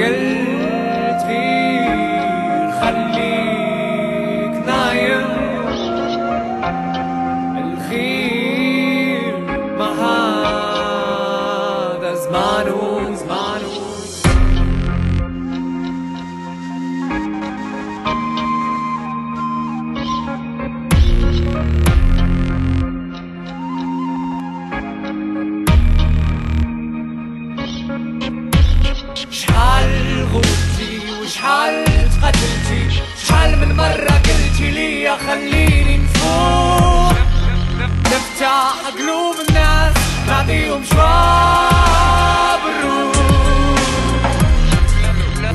قلت غير خليك نايم الخير ما هذا زمانه زمانه غوتي وشحال تقتلتي شحال من مرة قلتي لي خليني نفوق نفتح قلوب الناس نعطيهم شواب الروح. لا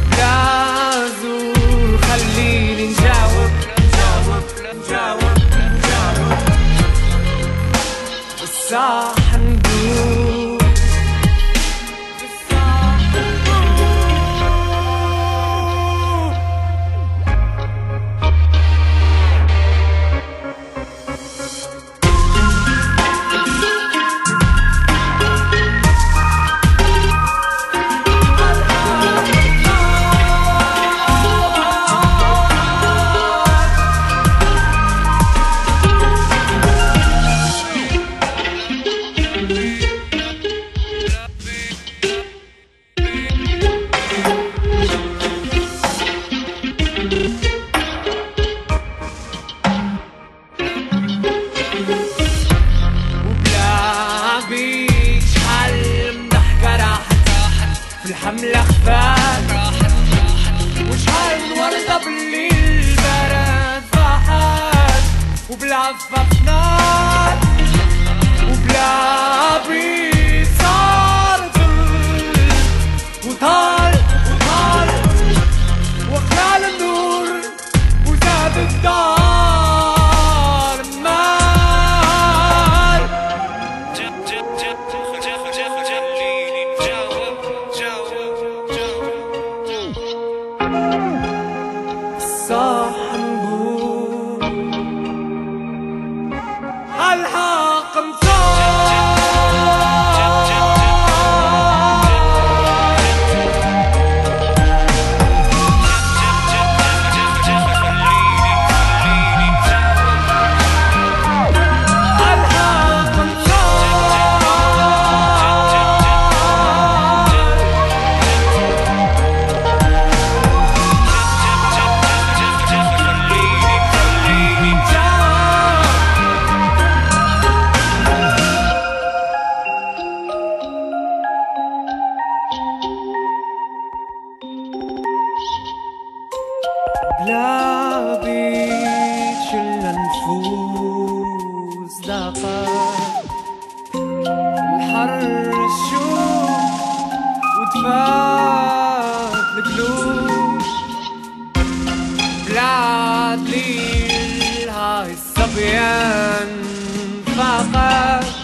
خليني نجاوب. خفات وشحال من وردة بالليل برد فاحت وبلا عفافنات ضاقت الحر الشوق وتفات القلوب بلاد هاي الصبيان فاقت